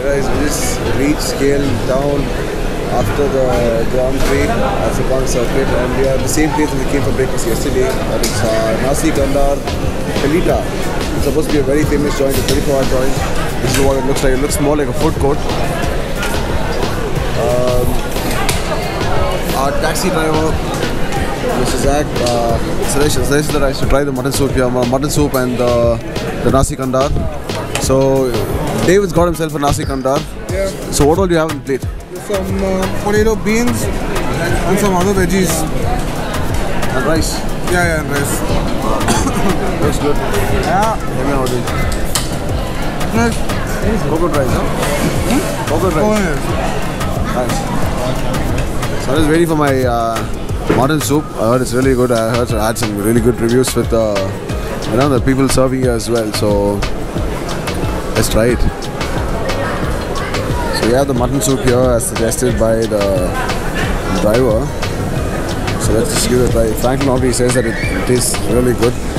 We just reached Scale Town after the Grand Prix Sepang Circuit and we are the same place we came for breakfast yesterday. Is uh, Nasi Kandar Pelita. It's supposed to be a very famous joint, a 24 hour joint. This is what it looks like. It looks more like a food court. Um, our taxi driver, Mr. Zach, uh, suggested that I should try the mutton soup here, mutton soup and uh, the Nasi Kandar. So David's got himself a Nasi Kandar. Yeah, So what all do you have on the plate? some uh, potato beans and some other veggies. And rice. Yeah, yeah, and rice. Looks good. Yeah, Let me what it nice. Coconut rice, huh? Coconut Oh, rice. yeah. Nice. So I was waiting for my uh, mutton soup. I heard it's really good. I heard I had some really good reviews with uh, you know the people serving here as well. So let's try it. So we have the mutton soup here as suggested by the driver. So let's just give it a try. Franklin already says that it, it tastes really good.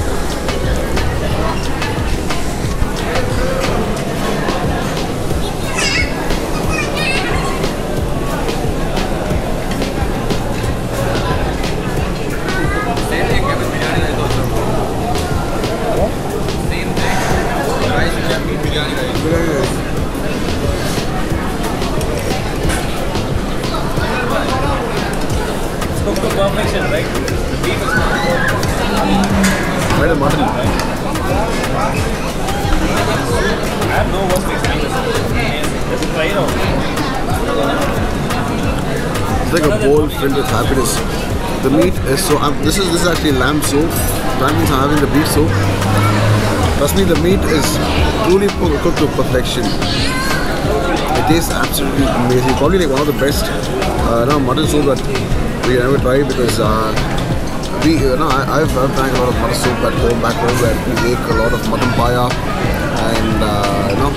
Perfection, right? The beef is not Try the mutton. I have no words to explain this. Just try it out. It's like a bowl filled with happiness. The meat is so. Um, this is this is actually lamb soup. That means I'm having the beef soup. Trust me, the meat is truly cooked to perfection. It tastes absolutely amazing. Probably like one of the best uh, no, mutton soup that we can ever try because uh, we, you know, I, I've, I've drank a lot of mutton soup at home, back home where we make a lot of mutton paya and uh, you know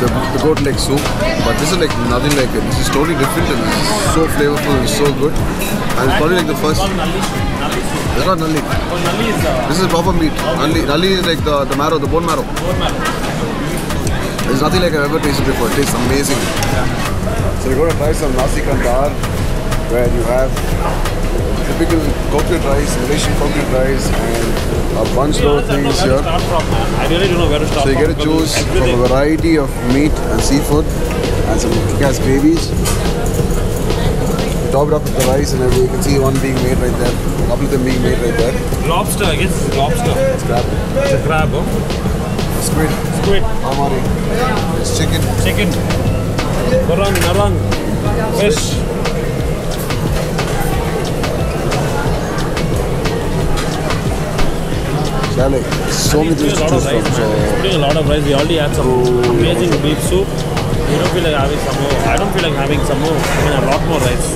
the, the goat leg soup. But this is like nothing like it. This is totally different and it's so flavorful and so good. And it's probably like the first. It's not nalli. Nalli is This is proper meat. Nalli, nalli is like the, the marrow, the bone marrow. bone marrow. There's nothing like I've ever tasted before. It tastes amazing. So we're going to try some nasi kandar where you have typical coconut rice, Malaysian coconut rice and a bunch of honest, I don't know things here. start from. I really don't know where to start So you get to choose from a variety of meat and seafood and some kick-ass gravies. You top it up with the rice and everything. You can see one being made right there. A couple of them being made right there. Lobster, I guess it's lobster. It's crab. It's a crab, oh. Squid. Squid, Amari. It's chicken. chicken, narang, narang, fish. Yeah, so many He's things to a lot choose of from. rice, man. So putting a lot of rice. We already had some amazing beef soup. You don't feel like having some more. I don't feel like having some more. I mean, a lot more rice.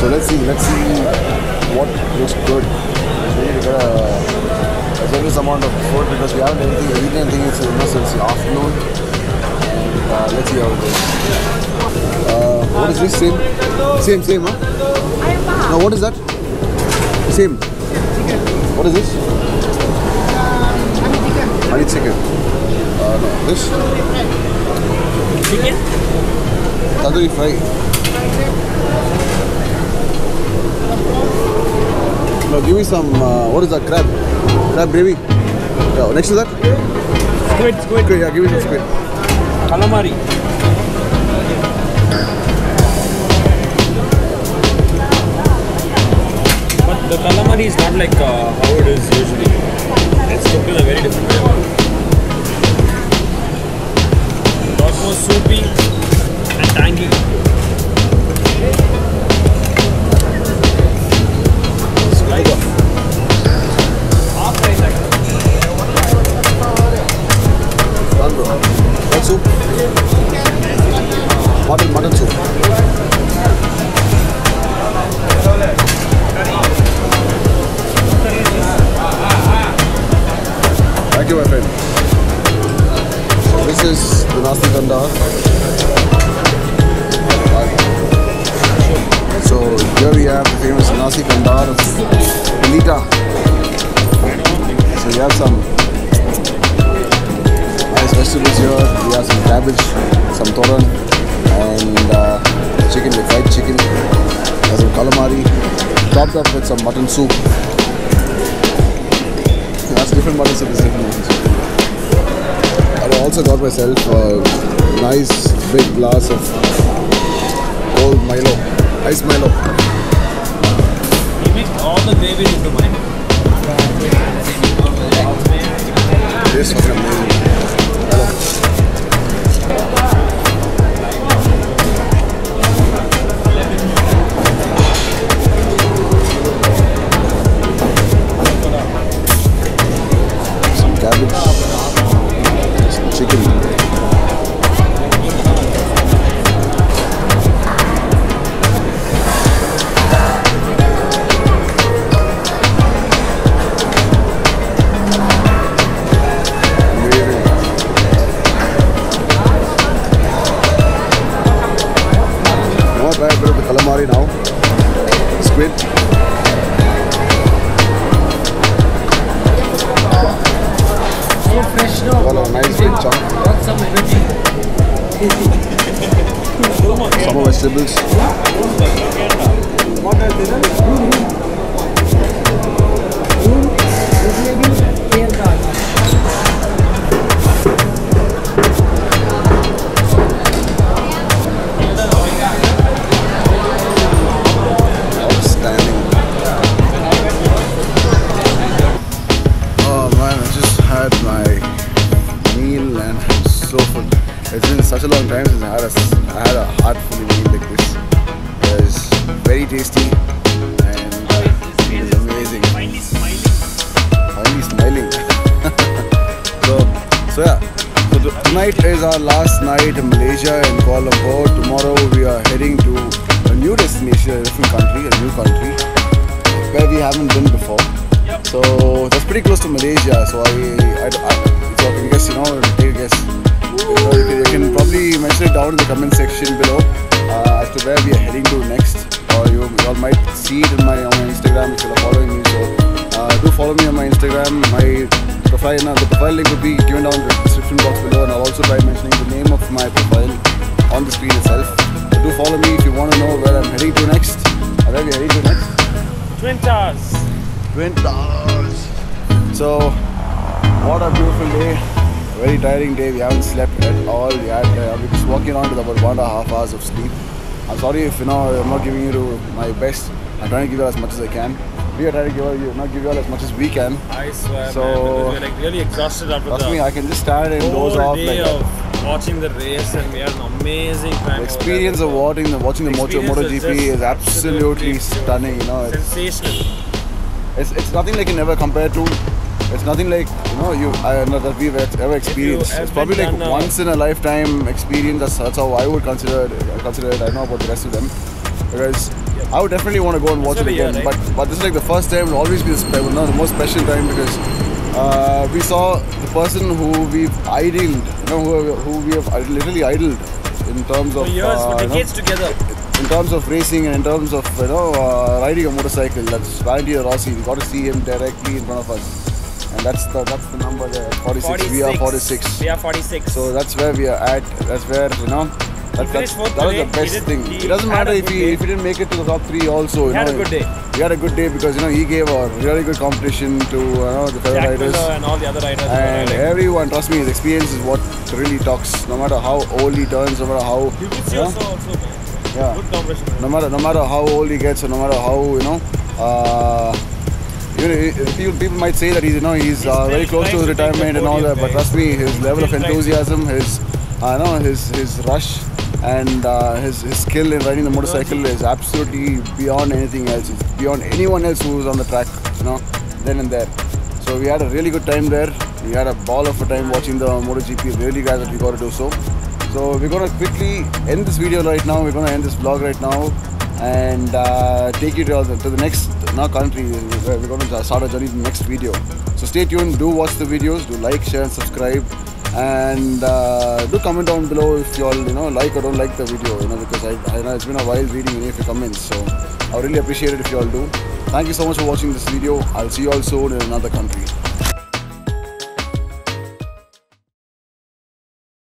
So let's see, let's see what looks good. We need to get a, a generous amount of food because we haven't anything, eaten anything since, you since the afternoon. And uh, let's see how it goes. Uh, what is this? Same? Same, same, huh? Now what is that? Same. What is this? Honey chicken. Uh, no, this? Chicken? Tandoori fry. No, give me some, uh, what is that, crab? Crab gravy? Yeah, next to that? Squid, squid. Okay, yeah, give me some squid. Calamari. But the calamari is not like uh, nasi kandar. So here we have the famous nasi kandar of Pelita. So we have some nice vegetables here. We have some cabbage, some toran, and uh, chicken, the fried chicken, and some calamari, topped up with some mutton soup. That's different mutton soup, is different mutton soup. I also got myself a nice big glass of cold Milo, ice Milo. You mix all the gravy into mine. This fucking amazing. Chunk. Got some energy. Some vegetables. Tonight is our last night in Malaysia in Kuala Lumpur. Tomorrow we are heading to a new destination, a different country, a new country where we haven't been before. So that's pretty close to Malaysia. So I, I, I so I can guess, you know, take a guess. You, know, can, you can probably mention it down in the comment section below uh, as to where we are heading to next. Or you, you all might see it in my on my Instagram if you're following me. So uh, do follow me on my Instagram. My profile, uh, the profile link will be given down in the description box below, and I'll also try mentioning the name of my profile on the screen itself. So do follow me if you want to know where I'm heading to next. Where we're heading to next. Twin Towers. Twin Towers. So, what a beautiful day. Very tiring day. We haven't slept at all. We had, uh, we're just walking around with about one and a half hours of sleep. I'm sorry if you know I'm not giving you my best. I'm trying to give you as much as I can. We are trying to give you, not give you all as much as we can. I swear, So- man, we're like really exhausted after Trust the me, I can just stand and doze off day like that. of watching the race, and we had an amazing time. The experience of watching the watching the Moto was MotoGP is absolutely absolutely stunning. You know, it's, sensational. it's, it's nothing like you never compare to. It's nothing like you know you I know that we've ever experienced. It's probably like a- once in a lifetime experience. That's, that's how I would consider it, consider it. I don't know about the rest of them because I would definitely want to go and watch it again. are, right? But but this is like the first time. It'll always be the, no, the most special time because uh, we saw the person who we've idled, you know, who, who we have literally idled in terms For of years, uh, for you know, together. in terms of racing and in terms of you know uh, riding a motorcycle. That's Valentino Rossi. We got to see him directly in front of us, and that's the that's the number there. 46. We are 46. We are 46. So that's where we are at. That's where you know. That, that's, finished fourth that was the best thing. it doesn't matter if he day. if he didn't make it to the top three. Also, you He had know, a good day. He had a good day because you know he gave a really good competition to you know the fellow riders. And all the other riders. And everyone, trust me, his experience is what really talks. No matter how old he turns, no matter how You could see also, also yeah. good competition. no matter no matter how old he gets or no matter how you know uh, you know people, people might say that he's you know he's, uh, very close to his retirement and all that but trust me his level of Still trying to- enthusiasm his I know his his rush and uh, his, his skill in riding the motorcycle is absolutely beyond anything else it's beyond anyone else who's on the track you know then and there so we had a really good time there we had a ball of a time watching the MotoGP really glad that we got to do so so we're gonna quickly end this video right now. We're gonna end this vlog right now and uh, take you to the, to the next country. We're gonna start our journey in the next video. So stay tuned. Do watch the videos. Do like, share, and subscribe. And uh, do comment down below if you all you know like or don't like the video. You know because I, I know it's been a while reading any of your comments. So I really appreciate it if you all do. Thank you so much for watching this video. I'll see you all soon in another country.